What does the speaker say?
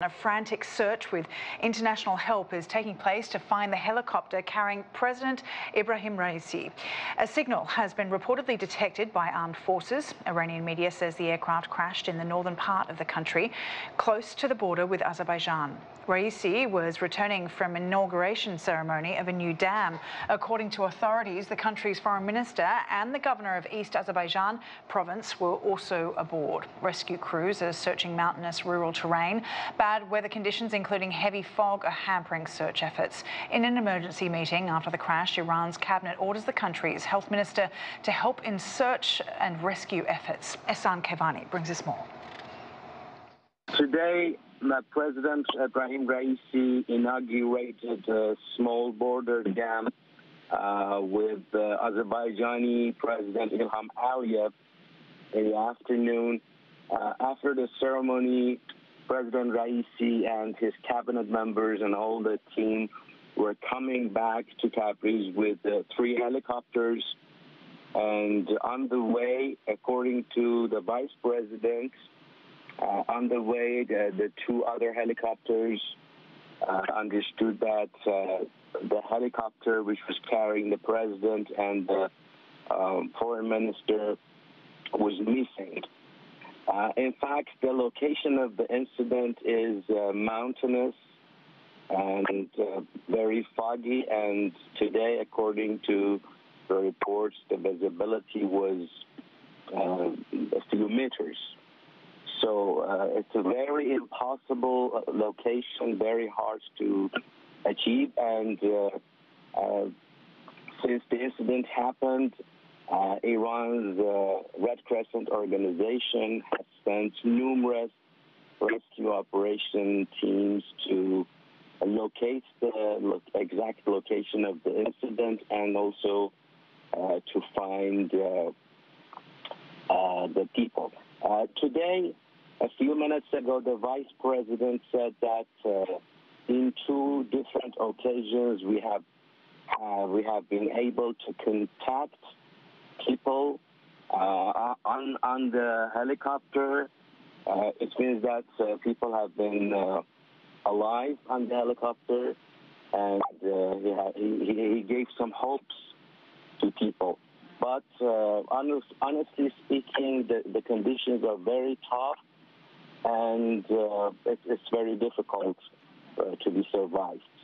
A frantic search with international help is taking place to find the helicopter carrying President Ebrahim Raisi. A signal has been reportedly detected by armed forces. Iranian media says the aircraft crashed in the northern part of the country, close to the border with Azerbaijan. Raisi was returning from inauguration ceremony of a new dam. According to authorities, the country's foreign minister and the governor of East Azerbaijan province were also aboard. Rescue crews are searching mountainous rural terrain. Bad weather conditions, including heavy fog, are hampering search efforts. In an emergency meeting after the crash, Iran's cabinet orders the country's health minister to help in search and rescue efforts. Ehsan Kevani brings us more. Today, President Ebrahim Raisi inaugurated a small border dam uh, with uh, Azerbaijani President Ilham Aliyev in the afternoon. Uh, after the ceremony, President Raisi and his cabinet members and all the team were coming back to Tabriz with uh, three helicopters. And on the way, according to the vice president, uh, on the way, the, the, two other helicopters uh, understood that uh, the helicopter which was carrying the president and the um, foreign minister was missing. Uh, in fact, the location of the incident is uh, mountainous and uh, very foggy. And today, according to the reports, the visibility was uh, a few meters. So uh, it's a very impossible uh, location, very hard to achieve. And since the incident happened, uh, Iran's uh, Red Crescent organization has sent numerous rescue operation teams to locate the exact location of the incident and also uh, to find uh, uh, the people. Uh, today, a few minutes ago, the vice president said that in two different occasions we have we have been able to contact people uh, on on the helicopter. Uh, it means that uh, people have been alive on the helicopter, and he, he gave some hopes to people. But uh, honest, honestly speaking, the, the conditions are very tough, and uh, it, it's very difficult uh, to be survived.